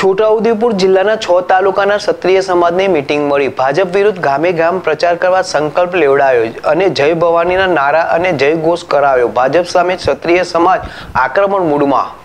છોટાઉદેપુર જિલ્લાના છ તાલુકાના ક્ષત્રિય સમાજની મીટિંગ મળી. ભાજપ વિરુદ્ધ ગામે ગામ પ્રચાર કરવા સંકલ્પ લેવડાયો અને જય ભવાનીના નારા અને જય ઘોષ કરાવ્યો ભાજપ સામે ક્ષત્રિય સમાજ આક્રમણ મૂડમાં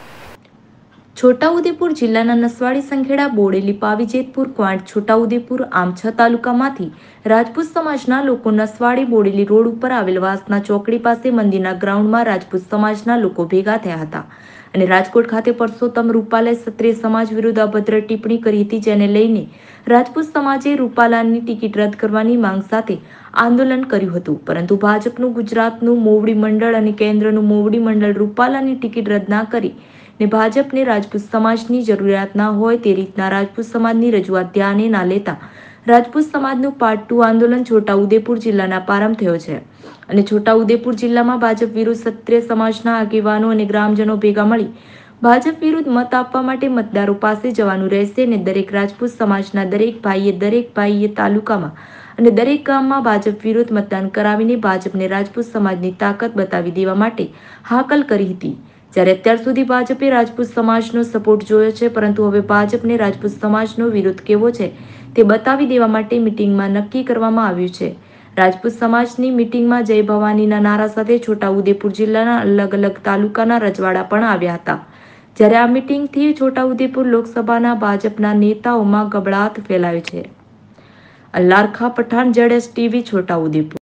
છોટાઉદેપુર જિલ્લાના નસવાડી સંખેડા, બોડેલી પાવી જેતપુર ક્વાંટ, છોટાઉદેપુર આમ તાલુકામાંથી રાજપૂત સમાજના લોકો નસવાડી, બોડેલી રોડ ઉપર આવેલ વાસના ચોકડી પાસે મંદિરના ગ્રાઉન્ડમાં રાજપૂત સમાજના લોકો ભેગા થયા હતા. અને રાજકોટ ખાતે પરસોત્તમ રૂપાલે ક્ષત્રિય સમાજ વિરુદ્ધ અભદ્ર ટિપ્પણી કરી હતી, જેને લઈને રાજપૂત સમાજે રૂપાલાની ટિકિટ રદ કરવાની માંગ સાથે આંદોલન કર્યું હતું. પરંતુ ભાજપનું, ગુજરાતનું, મોવડી મંડળ અને કેન્દ્રનું મોવડી મંડળ રૂપાલાની ટિકિટ રદ ના કરી ને ભાજપને રાજપૂત સમાજની જરૂરિયાત ના હોય તે રીતના રાજપૂત સમાજની રજૂઆત ધ્યાને ના લેતા રાજપૂત સમાજનું પાર્ટ ટુ આંદોલન છોટા ઉદેપુર જિલ્લાના પ્રારંભ થયો છે. અને છોટા ઉદેપુર જિલ્લામાં ભાજપ વિરુદ્ધ ક્ષત્રિય સમાજના આગેવાનો અને ગ્રામજનો ભેગા મળી ભાજપ વિરુદ્ધ મત આપવા માટે મતદારો પાસે જવાનું રહેશે અને દરેક રાજપૂત સમાજના દરેક ભાઈએ દરેક ભાઈએ તાલુકામાં અને દરેક ગામમાં ભાજપ વિરુદ્ધ મતદાન કરાવીને ભાજપને રાજપૂત સમાજની તાકાત બતાવી દેવા માટે હાકલ કરી હતી. જ્યારે અત્યાર સુધી ભાજપે રાજપૂત સમાજનો સપોર્ટ જોયો છે, પરંતુ હવે ભાજપને રાજપૂત સમાજનો વિરોધ કેવો છે તે બતાવી દેવા માટે મિટિંગમાં નક્કી કરવામાં આવ્યું છે. રાજપૂત સમાજની મિટિંગમાં જય ભવાનીના નારા સાથે છોટાઉદેપુર જિલ્લાના અલગ અલગ તાલુકાના રજવાડા પણ આવ્યા હતા. જ્યારે આ મિટિંગથી છોટાઉદેપુર લોકસભાના ભાજપના નેતાઓમાં ગબડાટ ફેલાયો છે. અલ્લારખા પઠાણ જેડેસ ટીવી છોટાઉદેપુર